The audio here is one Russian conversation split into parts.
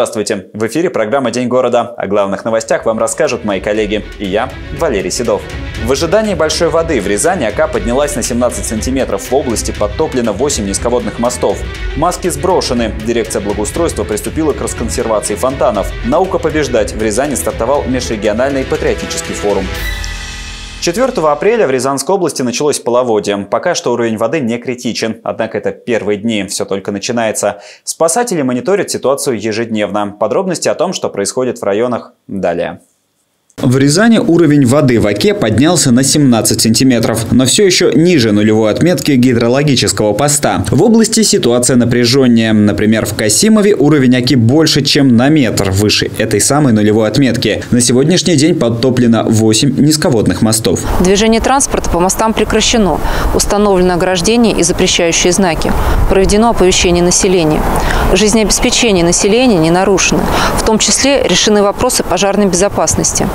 Здравствуйте! В эфире программа «День города». О главных новостях вам расскажут мои коллеги и я, Валерий Седов. В ожидании большой воды в Рязани Ока поднялась на 17 сантиметров. В области подтоплено 8 низководных мостов. Маски сброшены. Дирекция благоустройства приступила к расконсервации фонтанов. «Наука побеждать» в Рязани стартовал межрегиональный патриотический форум. 4 апреля в Рязанской области началось половодье. Пока что уровень воды не критичен, однако это первые дни, все только начинается. Спасатели мониторят ситуацию ежедневно. Подробности о том, что происходит в районах, далее. В Рязани уровень воды в Оке поднялся на 17 сантиметров, но все еще ниже нулевой отметки гидрологического поста. В области ситуация напряженнее. Например, в Касимове уровень Оки больше, чем на метр выше этой самой нулевой отметки. На сегодняшний день подтоплено 8 низководных мостов. Движение транспорта по мостам прекращено. Установлено ограждение и запрещающие знаки. Проведено оповещение населения. Жизнеобеспечение населения не нарушено. В том числе решены вопросы пожарной безопасности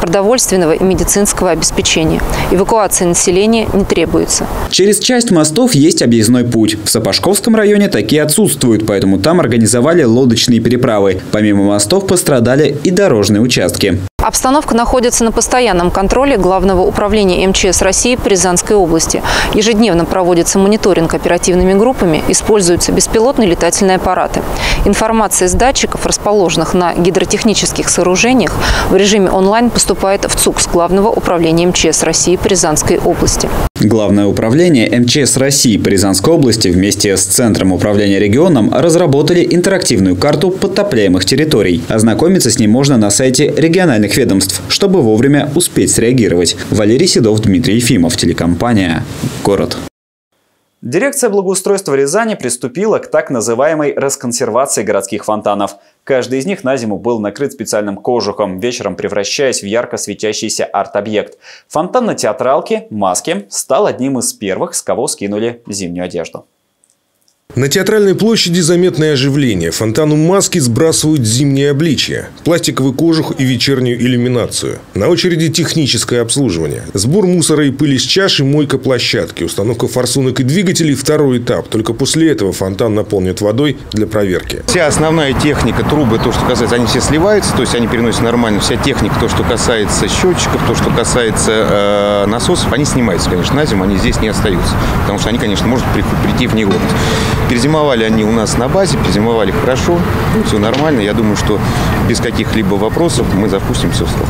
продовольственного и медицинского обеспечения. Эвакуация населения не требуется. Через часть мостов есть объездной путь. В Сапожковском районе такие отсутствуют, поэтому там организовали лодочные переправы. Помимо мостов пострадали и дорожные участки. Обстановка находится на постоянном контроле Главного управления МЧС России по Рязанской области. Ежедневно проводится мониторинг оперативными группами, используются беспилотные летательные аппараты. Информация с датчиков, расположенных на гидротехнических сооружениях, в режиме онлайн поступает в ЦУКС Главного управления МЧС России по Рязанской области. Главное управление МЧС России по Рязанской области вместе с Центром управления регионом разработали интерактивную карту подтопляемых территорий. Ознакомиться с ней можно на сайте региональных ведомств, чтобы вовремя успеть среагировать. Валерий Седов, Дмитрий Ефимов, телекомпания «Город». Дирекция благоустройства Рязани приступила к так называемой расконсервации городских фонтанов. Каждый из них на зиму был накрыт специальным кожухом, вечером превращаясь в ярко светящийся арт-объект. Фонтан на театралке «Маски» стал одним из первых, с кого скинули зимнюю одежду. На театральной площади заметное оживление. Фонтану маски сбрасывают зимнее обличье, пластиковый кожух и вечернюю иллюминацию. На очереди техническое обслуживание. Сбор мусора и пыли с чаши, мойка площадки, установка форсунок и двигателей – второй этап. Только после этого фонтан наполнит водой для проверки. Вся основная техника, трубы, то, что касается, они все сливаются, то есть они переносят нормально. Вся техника, то, что касается счетчиков, то, что касается э, насосов, они снимаются, конечно, на зиму, они здесь не остаются. Потому что они, конечно, могут прийти в негодность. Перезимовали они у нас на базе, перезимовали хорошо, все нормально. Я думаю, что без каких-либо вопросов мы запустим все в срок.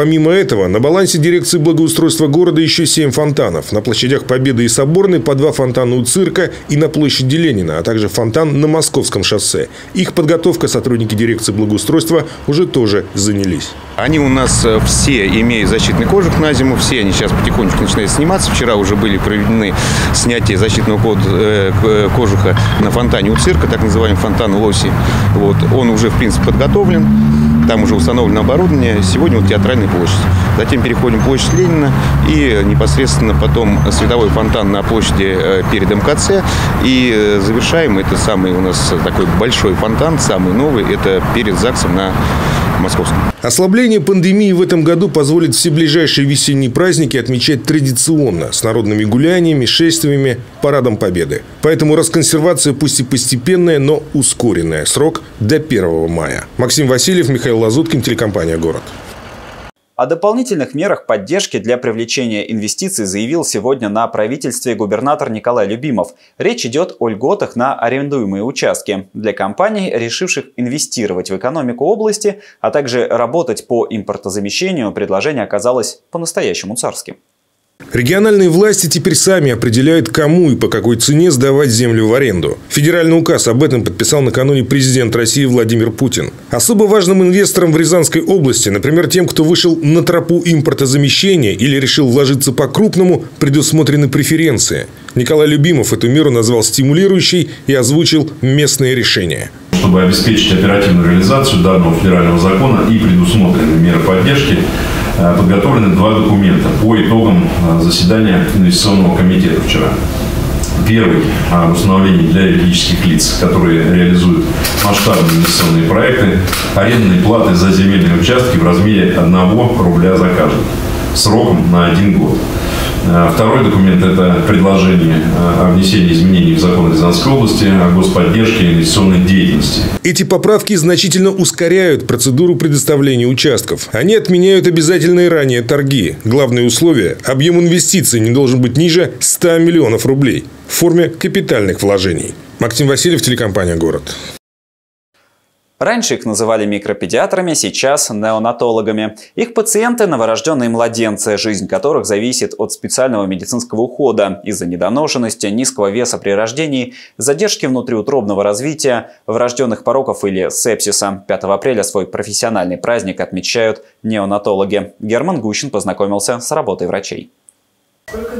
Помимо этого, на балансе дирекции благоустройства города еще семь фонтанов. На площадях Победы и Соборной по два фонтана у цирка и на площади Ленина, а также фонтан на Московском шоссе. Их подготовка сотрудники дирекции благоустройства уже тоже занялись. Они у нас э, все имеют защитный кожух на зиму, все они сейчас потихонечку начинают сниматься. Вчера уже были проведены снятия защитного э, э, кожуха на фонтане у цирка, так называемый фонтан Лоси. Вот. Он уже, в принципе, подготовлен. Там уже установлено оборудование. Сегодня вот театральная площадь. Затем переходим площадь Ленина и непосредственно потом световой фонтан на площади э, перед МКЦ. И э, завершаем это самый у нас такой большой фонтан, самый новый, это перед ЗАГСом на Московском. Ослабление пандемии в этом году позволит все ближайшие весенние праздники отмечать традиционно, с народными гуляниями, шествиями, парадом Победы. Поэтому расконсервация пусть и постепенная, но ускоренная. Срок до 1 мая. Максим Васильев, Михаил Лазуткин, телекомпания «Город». О дополнительных мерах поддержки для привлечения инвестиций заявил сегодня на правительстве губернатор Николай Любимов. Речь идет о льготах на арендуемые участки. Для компаний, решивших инвестировать в экономику области, а также работать по импортозамещению, предложение оказалось по-настоящему царским. Региональные власти теперь сами определяют, кому и по какой цене сдавать землю в аренду. Федеральный указ об этом подписал накануне президент России Владимир Путин. Особо важным инвесторам в Рязанской области, например, тем, кто вышел на тропу импортозамещения или решил вложиться по-крупному, предусмотрены преференции. Николай Любимов эту меру назвал стимулирующей и озвучил местные решения чтобы обеспечить оперативную реализацию данного федерального закона и предусмотрены меры поддержки, подготовлены два документа по итогам э, заседания инвестиционного комитета вчера. Первый о установлении для юридических лиц, которые реализуют масштабные инвестиционные проекты, арендные платы за земельные участки в размере 1 рубля за каждый, сроком на один год. Э, второй документ – это предложение о внесении изменений в закон Рязанской области о господдержке инвестиционной деятельности. Эти поправки значительно ускоряют процедуру предоставления участков. Они отменяют обязательные ранее торги. Главное условие – объем инвестиций не должен быть ниже 100 миллионов рублей в форме капитальных вложений. Максим Васильев, телекомпания «Город». Раньше их называли микропедиатрами, сейчас – неонатологами. Их пациенты – новорожденные младенцы, жизнь которых зависит от специального медицинского ухода из-за недоношенности, низкого веса при рождении, задержки внутриутробного развития, врожденных пороков или сепсиса. 5 апреля свой профессиональный праздник отмечают неонатологи. Герман Гущин познакомился с работой врачей. Сколько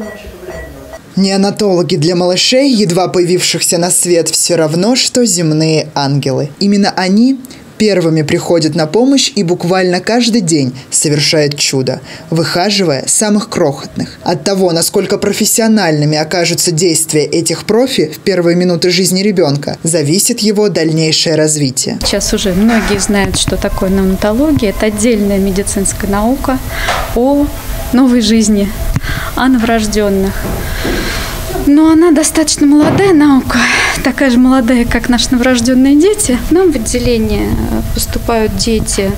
Неонатологи для малышей, едва появившихся на свет, все равно, что земные ангелы. Именно они первыми приходят на помощь и буквально каждый день совершают чудо, выхаживая самых крохотных. От того, насколько профессиональными окажутся действия этих профи в первые минуты жизни ребенка, зависит его дальнейшее развитие. Сейчас уже многие знают, что такое неонатология. Это отдельная медицинская наука о новой жизни, о новорожденных. Но она достаточно молодая наука, такая же молодая, как наши новорожденные дети. Нам в отделение поступают дети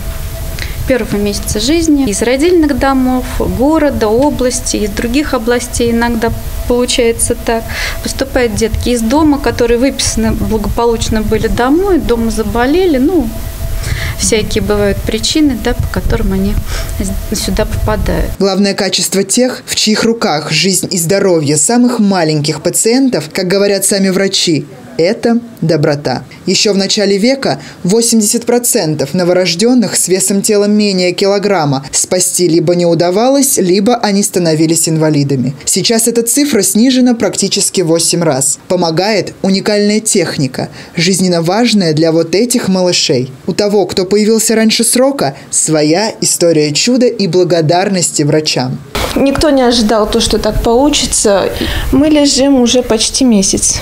первого месяца жизни из родильных домов, города, области, из других областей иногда получается так. Поступают детки из дома, которые выписаны благополучно были домой, дома заболели, ну, всякие бывают причины, да, по которым они сюда попадают. Главное качество тех, в чьих руках жизнь и здоровье самых маленьких пациентов, как говорят сами врачи, это доброта. Еще в начале века 80% новорожденных с весом тела менее килограмма спасти либо не удавалось, либо они становились инвалидами. Сейчас эта цифра снижена практически 8 раз. Помогает уникальная техника, жизненно важная для вот этих малышей. У того, кто появился раньше срока, своя история чуда и благодарности врачам. Никто не ожидал то, что так получится. Мы лежим уже почти месяц.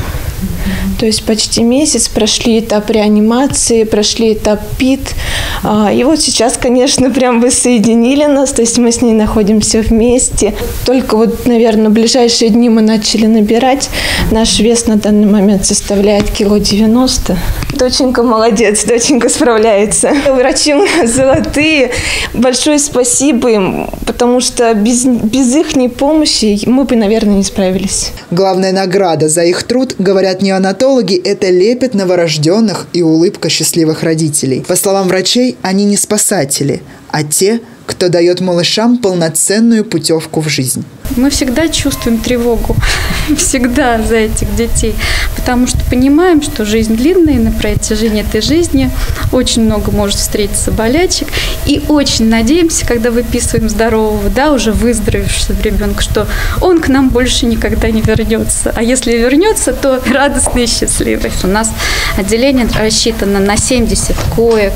То есть почти месяц прошли этап реанимации, прошли этап ПИТ. А, и вот сейчас, конечно, прям вы соединили нас, то есть мы с ней находимся вместе. Только вот, наверное, ближайшие дни мы начали набирать. Наш вес на данный момент составляет кило 90. Доченька молодец, доченька справляется. Врачи у нас золотые. Большое спасибо им, потому что без, без их помощи мы бы, наверное, не справились. Главная награда за их труд, говорят неонатологи, это лепет новорожденных и улыбка счастливых родителей. По словам врачей, они не спасатели, а те, кто дает малышам полноценную путевку в жизнь. Мы всегда чувствуем тревогу, всегда за этих детей, потому что понимаем, что жизнь длинная, и на протяжении этой жизни очень много может встретиться болячек, и очень надеемся, когда выписываем здорового, да, уже выздоровевшего ребенка, что он к нам больше никогда не вернется. А если вернется, то радостный и счастливый. У нас отделение рассчитано на 70 коек,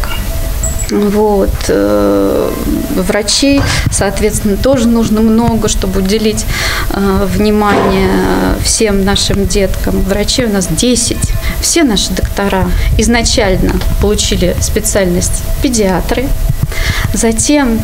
вот. Э, врачей, соответственно, тоже нужно много, чтобы уделить э, внимание всем нашим деткам. Врачей у нас 10. Все наши доктора изначально получили специальность педиатры, затем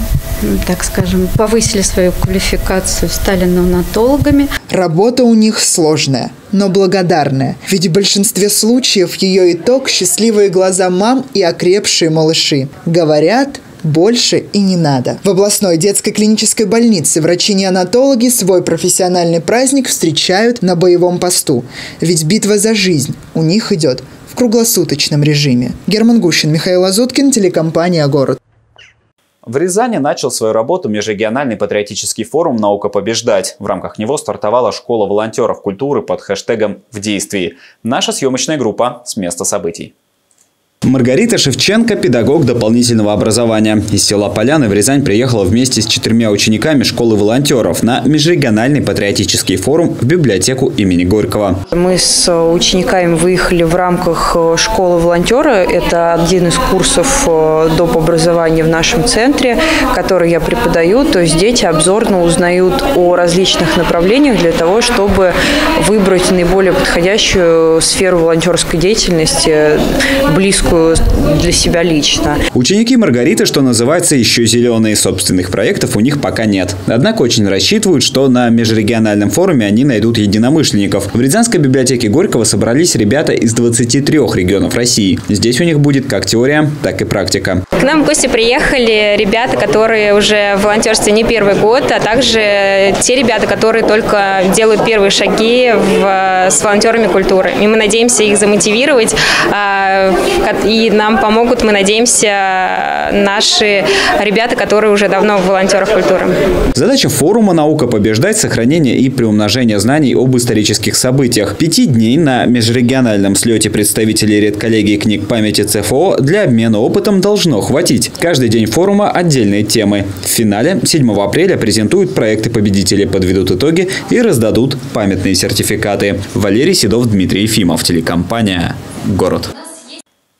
так скажем, повысили свою квалификацию, стали неонатологами. Работа у них сложная, но благодарная. Ведь в большинстве случаев ее итог – счастливые глаза мам и окрепшие малыши. Говорят, больше и не надо. В областной детской клинической больнице врачи-неонатологи свой профессиональный праздник встречают на боевом посту. Ведь битва за жизнь у них идет в круглосуточном режиме. Герман Гущин, Михаил Азуткин, телекомпания «Город». В Рязани начал свою работу межрегиональный патриотический форум «Наука побеждать». В рамках него стартовала школа волонтеров культуры под хэштегом «В действии». Наша съемочная группа с места событий. Маргарита Шевченко – педагог дополнительного образования. Из села Поляны в Рязань приехала вместе с четырьмя учениками школы волонтеров на межрегиональный патриотический форум в библиотеку имени Горького. Мы с учениками выехали в рамках э, школы волонтера. Это один из курсов э, доп. образования в нашем центре, который я преподаю. То есть дети обзорно узнают о различных направлениях для того, чтобы выбрать наиболее подходящую сферу волонтерской деятельности, близкую чувствую для себя лично. Ученики Маргариты, что называется, еще зеленые. Собственных проектов у них пока нет. Однако очень рассчитывают, что на межрегиональном форуме они найдут единомышленников. В Рязанской библиотеке Горького собрались ребята из 23 регионов России. Здесь у них будет как теория, так и практика. К нам в гости приехали ребята, которые уже в волонтерстве не первый год, а также те ребята, которые только делают первые шаги в, с волонтерами культуры. И мы надеемся их замотивировать, а, и нам помогут, мы надеемся, наши ребята, которые уже давно в волонтерах культуры. Задача форума «Наука побеждать» – сохранение и приумножение знаний об исторических событиях. Пяти дней на межрегиональном слете представителей редколлегии книг памяти ЦФО для обмена опытом должно хватить. Каждый день форума – отдельные темы. В финале 7 апреля презентуют проекты победителей, подведут итоги и раздадут памятные сертификаты. Валерий Седов, Дмитрий Ефимов, телекомпания «Город».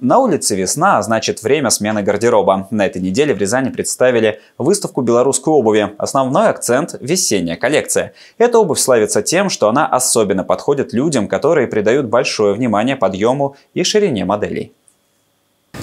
На улице весна, а значит время смены гардероба. На этой неделе в Рязани представили выставку белорусской обуви. Основной акцент – весенняя коллекция. Эта обувь славится тем, что она особенно подходит людям, которые придают большое внимание подъему и ширине моделей.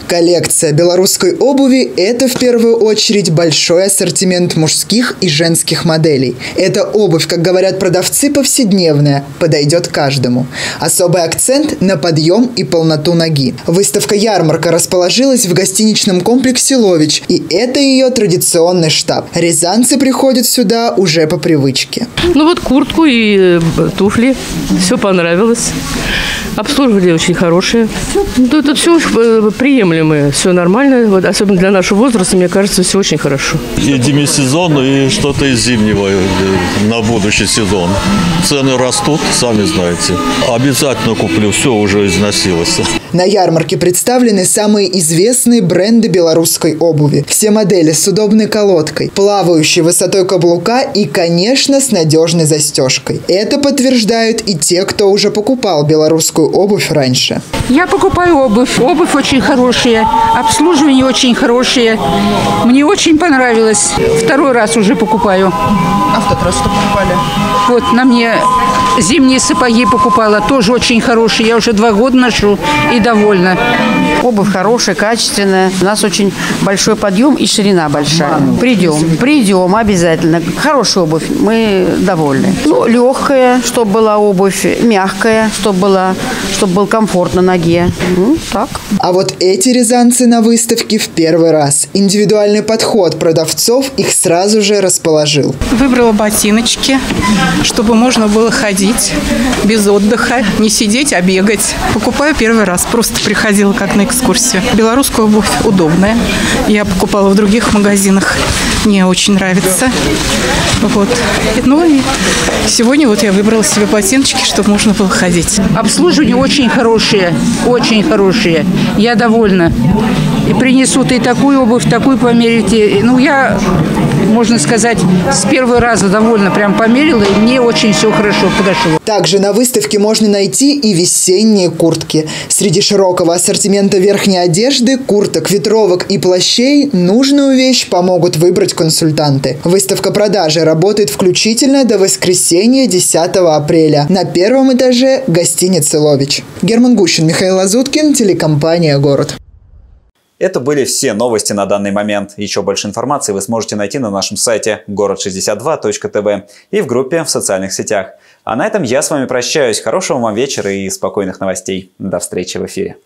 Коллекция белорусской обуви – это в первую очередь большой ассортимент мужских и женских моделей. Эта обувь, как говорят продавцы, повседневная, подойдет каждому. Особый акцент на подъем и полноту ноги. Выставка-ярмарка расположилась в гостиничном комплексе «Лович», и это ее традиционный штаб. Рязанцы приходят сюда уже по привычке. Ну вот куртку и э, туфли, все понравилось. Обслуживание очень хорошее. Ну, это все э, приемлемое, все нормально. Вот, особенно для нашего возраста, мне кажется, все очень хорошо. И демисезон, и что-то из зимнего э, на будущий сезон. Цены растут, сами знаете. Обязательно куплю, все уже износилось. На ярмарке представлены самые известные бренды белорусской обуви. Все модели с удобной колодкой, плавающей высотой каблука и, конечно, с надежной застежкой. Это подтверждают и те, кто уже покупал белорусскую обувь раньше. Я покупаю обувь. Обувь очень хорошая, обслуживание очень хорошее. Мне очень понравилось. Второй раз уже покупаю. А в тот раз что покупали? Вот на мне зимние сапоги покупала, тоже очень хорошие. Я уже два года ношу и довольна. Обувь хорошая, качественная. У нас очень большой подъем и ширина большая. Придем, придем обязательно. Хорошая обувь, мы довольны. Ну, легкая, чтобы была обувь, мягкая, чтобы была, чтобы был комфорт на ноге. Ну, так. А вот эти рязанцы на выставке в первый раз. Индивидуальный подход продавцов их сразу же расположил. Выбрала ботиночки, чтобы можно было ходить без отдыха, не сидеть, а бегать. Покупаю первый раз, просто приходила как на экскурсию. Белорусская обувь удобная. Я покупала в других магазинах. Мне очень нравится. Вот. Ну и сегодня вот я выбрала себе ботиночки, чтобы можно было ходить. Обслуживание очень хорошее, очень хорошее. Я довольна. Принесут и такую обувь, такую померите. Ну, я, можно сказать, с первого раза довольна. Прям померила, и мне очень все хорошо подошло. Также на выставке можно найти и весенние куртки. Среди широкого ассортимента верхней одежды, курток, ветровок и плащей нужную вещь помогут выбрать консультанты. Выставка продажи работает включительно до воскресенья 10 апреля на первом этаже гостиницы «Лович». Герман Гущин, Михаил Азуткин, телекомпания «Город». Это были все новости на данный момент. Еще больше информации вы сможете найти на нашем сайте город62.тв и в группе в социальных сетях. А на этом я с вами прощаюсь. Хорошего вам вечера и спокойных новостей. До встречи в эфире.